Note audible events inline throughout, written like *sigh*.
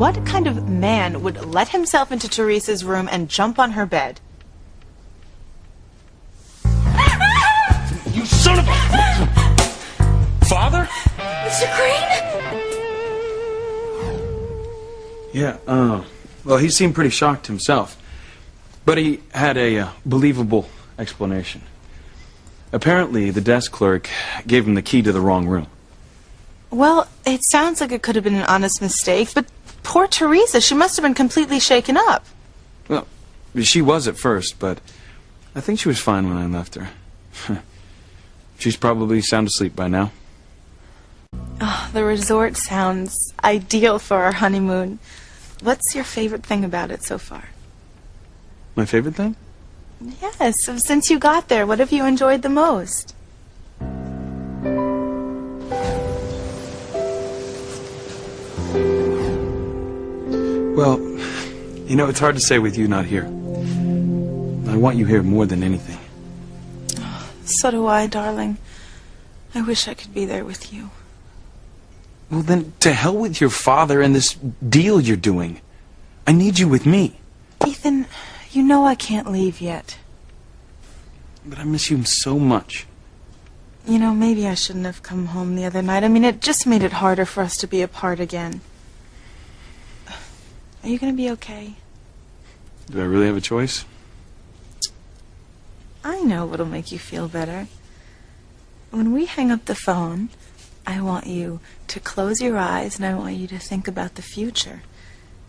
What kind of man would let himself into Theresa's room and jump on her bed? You son of a... Father? Mr. Crane? Yeah, uh, well, he seemed pretty shocked himself. But he had a uh, believable explanation. Apparently, the desk clerk gave him the key to the wrong room. Well, it sounds like it could have been an honest mistake, but poor Theresa, she must have been completely shaken up. Well, she was at first, but I think she was fine when I left her. *laughs* She's probably sound asleep by now. Oh, the resort sounds ideal for our honeymoon. What's your favorite thing about it so far? My favorite thing? Yes, since you got there, what have you enjoyed the most? Well, you know, it's hard to say with you not here. I want you here more than anything. So do I, darling. I wish I could be there with you. Well, then, to hell with your father and this deal you're doing. I need you with me. Ethan, you know I can't leave yet. But I miss you so much. You know, maybe I shouldn't have come home the other night. I mean, it just made it harder for us to be apart again. Are you going to be okay? Do I really have a choice? I know what'll make you feel better. When we hang up the phone, I want you to close your eyes and I want you to think about the future.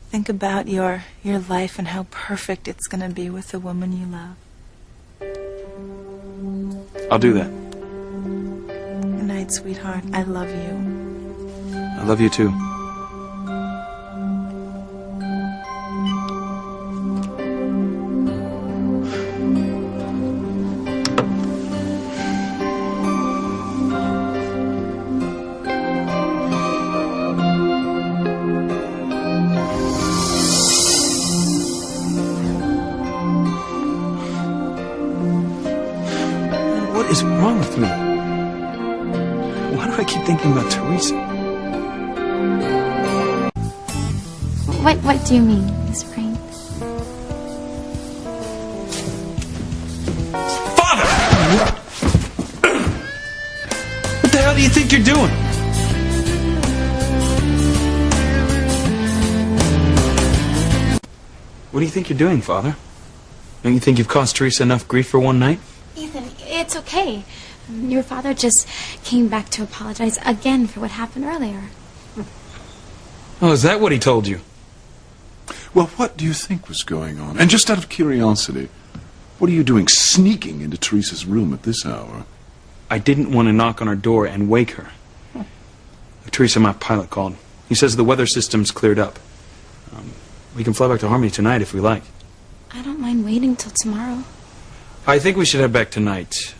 Think about your your life and how perfect it's going to be with the woman you love. I'll do that. Good night, sweetheart. I love you. I love you too. Is wrong with me? Why do I keep thinking about Theresa? What What do you mean, Mr. Crane? What the hell do you think you're doing? What do you think you're doing, Father? Don't you think you've caused Theresa enough grief for one night? Ethan, it's okay. Your father just came back to apologize again for what happened earlier. Oh, is that what he told you? Well, what do you think was going on? And just out of curiosity, what are you doing sneaking into Theresa's room at this hour? I didn't want to knock on her door and wake her. Theresa, my pilot called. He says the weather system's cleared up. Um, we can fly back to Harmony tonight if we like. I don't mind waiting till tomorrow. I think we should head back tonight.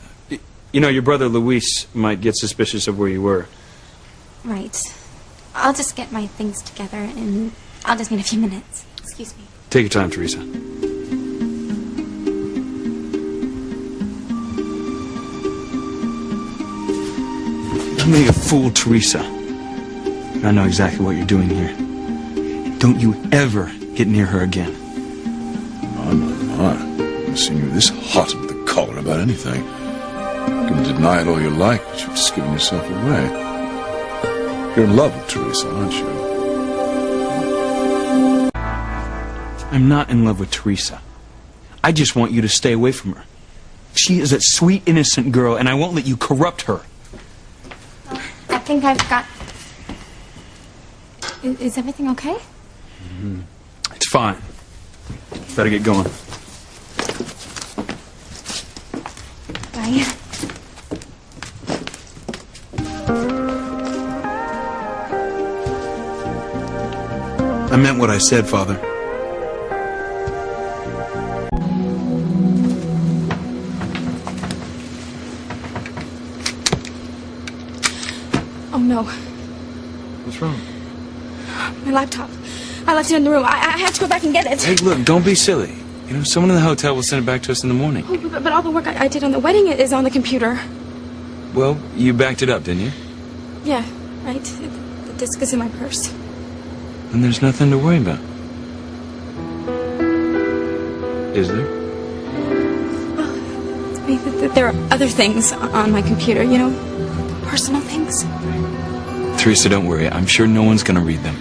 You know, your brother Luis might get suspicious of where you were. Right. I'll just get my things together and I'll just need a few minutes. Excuse me. Take your time, Theresa. Don't make a fool, Theresa. I know exactly what you're doing here. Don't you ever get near her again. I've seen you this hot under the collar about anything. You can deny it all you like, but you've just given yourself away. You're in love with Theresa, aren't you? I'm not in love with Theresa. I just want you to stay away from her. She is a sweet, innocent girl, and I won't let you corrupt her. I think I've got. Is, is everything okay? Mm-hmm. It's fine. Better get going. Bye. I meant what I said, Father. Oh no, What's wrong? my laptop. I left it in the room. I, I had to go back and get it. Hey, look, don't be silly. You know, someone in the hotel will send it back to us in the morning. Oh, but, but all the work I, I did on the wedding is on the computer. Well, you backed it up, didn't you? Yeah, right. The disc is in my purse. Then there's nothing to worry about. Is there? Well, I mean, there are other things on my computer, you know, personal things. Theresa, don't worry. I'm sure no one's going to read them.